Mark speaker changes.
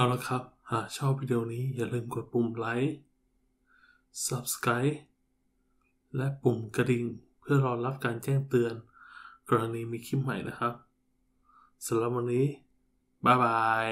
Speaker 1: เอาละครับ หากชอบวิดีโอนี้อย่าลืมกดปุ่มไลค์ Subscribe และปุ่มกระดิ่ง เพื่อรอรับการแจ้งเตือน กรณีมีคลิปใหม่นะครับสำหรับวันนี้ บ๊ายบาย